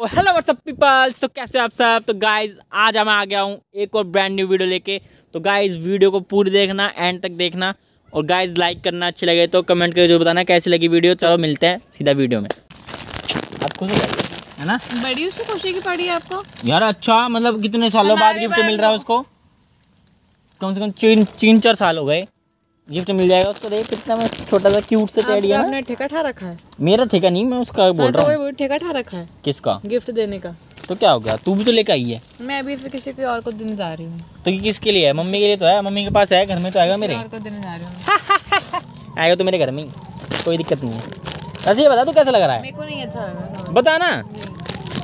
Hello what's up peoples तो कैसे आप सब? तो गाइज़ आज मैं आ गया हूँ एक और ब्रांड न्यू वीडियो लेके। तो गाइज़ वीडियो को पूरी देखना एंड तक देखना। और गाइज़ लाइक करना अच्छी लगे तो कमेंट करके जो बताना कैसी लगी वीडियो चलो मिलते हैं सीधा वीडियो में। आप खुश है ना? बड़ी उसकी खुशी की पड़ी है आपको? यार अच्छा मतलब कितने सालों बाद गिफ्ट मिल रहा है उसको? कम से कम तीन तीन चार साल हो गए। गिफ्ट मिल जाएगा उसको देख कितना मैं छोटा सा क्यूट से टेडी है। आपने ठेका ठा रखा है? मेरा ठेका नहीं मैं उसका बोल हाँ, रहा तो हूँ। ठेका ठा रखा है। किसका? गिफ्ट देने का। तो क्या हो गया? तू भी तो लेके आई है। मैं अभी फिर किसी को और को देने जा रही हूँ। तो ये किसके लिए है? मम्मी के लिए तो है। मम्मी के पास है घर में तो आएगा मेरे। और को देने जा रही हूँ। आएगा तो मेरे घर में कोई दिक्कत नहीं है। वैसे ये बता तू कैसा लग रहा है? मेरे को नहीं अच्छा लग। रहा बता ना।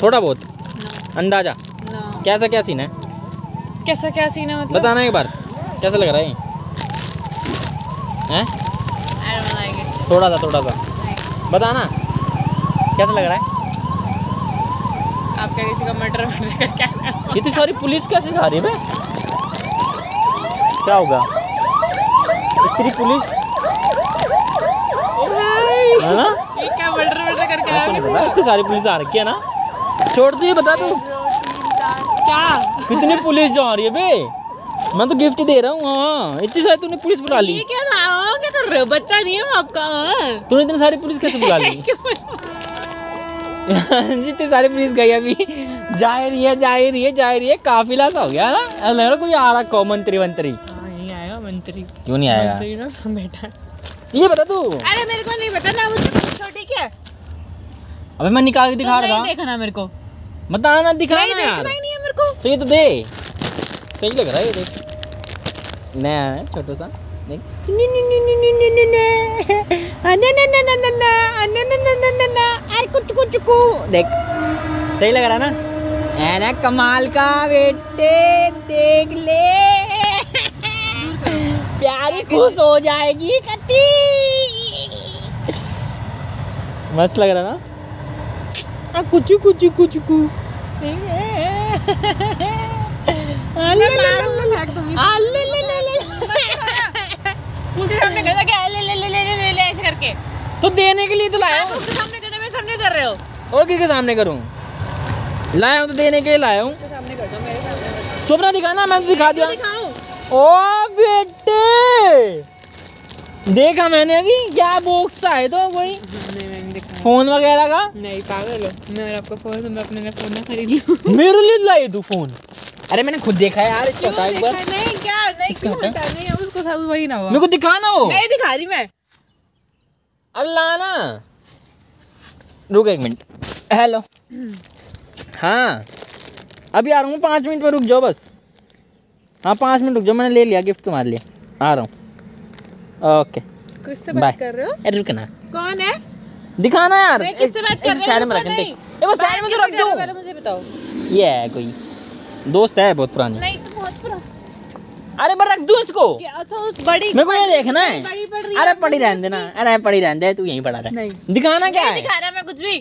थोड़ा बहुत। अंदाज़ा। कैसा क्या सीन है? कैसा क्या सीन है मतलब? बताना एक बार। कैसा लग रहा है? हैं? Like थोड़ा सा थोड़ा सा। नहीं। बताना। कैसा लग रहा है? आप क्या किसी का मर्डर क्या इतनी सारी पुलिस कैसे जा रही है क्या होगा? इतनी पुलिस है ना? ये क्या मर्डर वर्डर करके आपको आया नहीं इतनी सारी पुलिस आ रखी है ना? छोड़ ये बता तू क्या? कितनी पुलिस जा रही है बे? मैं तो गिफ्ट दे रहा हूँ हाँ। इतनी सारी तूने पुलिस बुला ली। ये क्या था? हाँ, क्या कर रहे हो? बच्चा नहीं है आपका हाँ। तूने इतनी सारी पुलिस कैसे बुला ली? जितनी सारी पुलिस गई अभी। जा रही है जा रही है जा रही है काफिला सा हो गया ना लग रहा कोई आ रहा को मंत्री मंत्री आएगा मंत्री। क्यों नहीं आएगा बेटा ये बता तू। अरे मेरे को नहीं पता ना मुझे पूछो ठीक है? अबे मैं निकाल के दिखा रहा था। देखना मेरे को। बता ना दिखा नहीं ना यार। देखना ही नहीं है मेरे को। तो ये तो दे। सही लग रहा है ये देख। नया है छोटा सा। देख देख। सही लग रहा है ना? है ना कमाल का बेटे देख ले। प्यारी खुश हो जाएगी कति। मस्त लग रहा ना? कुछ कुछ कुछ कु फेंक दूँगी। उसके सामने कहता क्या? ले ले ले ले ले ले ले ऐसे करके। तो देने के लिए तो लाया हूँ। उसके सामने करना मेरे सामने कर रहे हो। और किसके सामने करूँ? लाया हूँ तो देने के लिए लाया हूँ। उसके सामने कर दो मेरे सामने कर दो। तो दिखाना मैं तो दिखा दिया। दिखाऊँ। ओ बेटे! देखा मैंने अभी क्या बॉक्स आए तो कोई? मैं फ़ोन वगैरह का? नहीं पागल हो। मैं आपका फ़ोन तो मैं अपने फ़ोन ना खरीद लूँ। मेरे लिए लाई तू फ़ोन अरे मैंने खुद देखा है यार इसको हटा एक बार। नहीं क्या? नहीं क्यों हटा। हटा नहीं अब उसको सब वही ना हुआ। मेरे को दिखाना हो नहीं दिखा रही मैं। अब लाना रुक एक मिनट। हेलो। हाँ। अभी आ रहा हूँ पाँच मिनट में रुक जाओ बस। हाँ पाँच मिनट रुक जाओ मैंने ले लिया गिफ्ट तुम्हारे लिए। आ रहा हूँ। ओके किससे बात कर रहे हो? अरे रुकना कौन है? दिखाना यार। किससे बात कर रहे साइड हो? में तो रख दे ए, बस साइड में तो रख हो? दो। मुझे बताओ। ये है कोई। दोस्त है बहुत पुरानी। नहीं तो बहुत पुराना। अरे पर रख दो क्या अच्छा उस बड़ी मेरे को ये देखना है। बड़ी पड़ रही अरे पड़ी रहने देना। अरे पड़ी रहने दे तू यहीं पड़ा रहे नहीं। दिखाना क्या है? दिखा रहा मैं कुछ भी।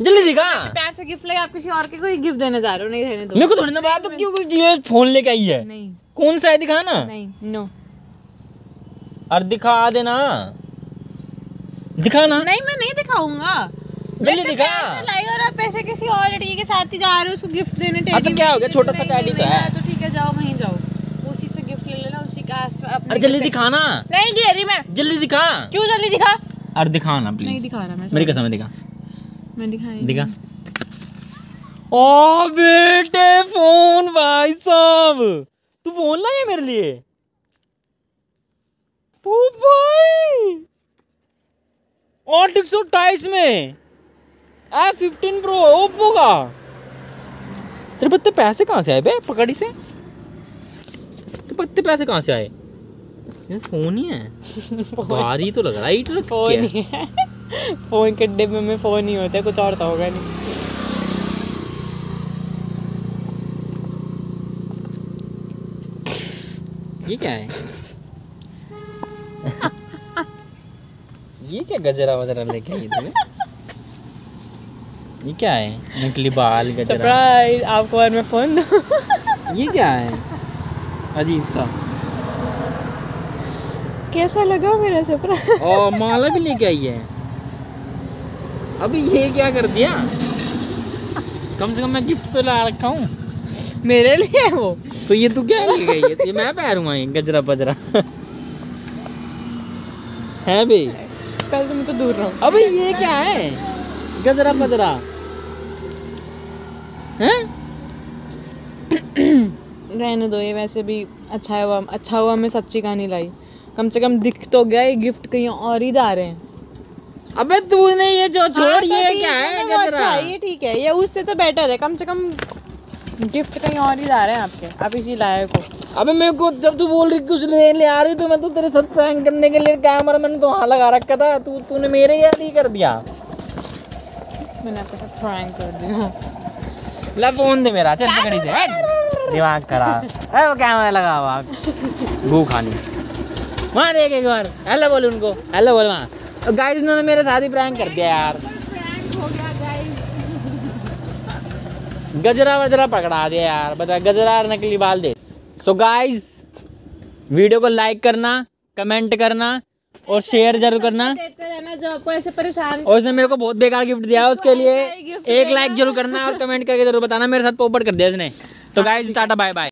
जल्दी दिखा। प्यार से गिफ्ट लेके आप किसी और के कोई गिफ्ट देने जा रहे हो नहीं रहने दो। मेरे को थोड़ी ना बात तो क्यों कोई ये फ़ोन लेके आई है? नहीं। कौन सा है दिखाना नहीं नो और दिखा देना। दिखाना नहीं मैं नहीं दिखाऊँगा। जल्दी दिखा लाई और आप पैसे किसी और लड़की के साथ ही जा रहे हो उसको गिफ्ट देने हाँ तो क्या हो गया? छोटा सा नहीं, टेडी तो है। तो ठीक है जाओ वहीं जाओ। उसी से गिफ्ट ले लेना उसी का अपने अरे जल्दी दिखाना नहीं दे रही मैं जल्दी दिखा। क्यों जल्दी दिखा? अरे दिखाना नहीं प्लीज़ दिखा रहा मैं मेरी कसम है दिखा। मैं दिखाई दिखा। ओ बेटे फ़ोन भाई साहब। तू फ़ोन लाया मेरे लिए? ओ भाई। आठ एक सौ अट्ठाईस में। फिफ्टीन प्रो ओप्पो का तेरे पत्ते पैसे कहाँ से आए बे? पकड़ी से? तो पत्ते पैसे कहाँ से आए? फ़ोन ही है। भारी तो लग रहा है फ़ोन ही है। फ़ोन के डिब्बे में फ़ोन ही होता है कुछ और तो होगा नहीं। ये क्या है? ये क्या गजरा वजरा लेके आई तुम्हें ये क्या है? नकली बाल गजरा। सरप्राइज़ आपको और मैं फ़ोन दूँ। ये क्या है? अजीब सा। कैसा लगा मेरा सरप्राइज़ और माला भी लेके आई है। अभी ये क्या कर दिया? कम से कम मैं गिफ्ट तो ला रखा हूँ। मेरे लिए है वो। तो ये तू क्या ले गई है? ये मैं पहनूँगा ये गजरा बजरा। है भी पहले तो मुझे दूर रहो। अबे ये क्या है? गजरा बजरा। हैं? रहने दो ये वैसे भी अच्छा हुआ अच्छा हुआ मैं सच्ची कहानी लाई। कम से कम दिख तो गया ये गिफ्ट कहीं और ही जा रहे हैं। अबे तूने ये जो छोड़ हाँ, तो ये क्या है है अच्छा ये ठीक है ये उससे तो बेटर है कम से कम गिफ्ट कहीं और ही जा रहे हैं आपके आप इसी लायक हो। अबे मेरे को जब तू बोल रही कुछ ले ले आ रही तो मैं तो तेरे साथ प्रैंक करने के लिए कैमरा मैंने तो वहाँ लगा रखा था तू तूने मेरे याद ही कर दिया। मैंने आपके साथ प्रैंक कर दिया। ला फ़ोन दे मेरा चल पकड़ी हट। दिमाग करा है वो कैमरा लगा हुआ? गू खानी। वहाँ देख एक बार। हेलो बोल उनको। हेलो बोल वहाँ। गाइस इन्होंने मेरे साथ ही प्रैंक कर दिया यार। गजरा वजरा पकड़ा दिया यार। बता, गजरा और नकली बाल दे। सो गाइस वीडियो को लाइक करना कमेंट करना और शेयर ज़रूर करना। देते जो आपको ऐसे परेशान और उसने मेरे को बहुत बेकार गिफ्ट दिया उसके लिए एक लाइक ज़रूर करना और कमेंट करके ज़रूर बताना। मेरे साथ पोपट कर दिया इसने। तो गाय टाटा बाय बाय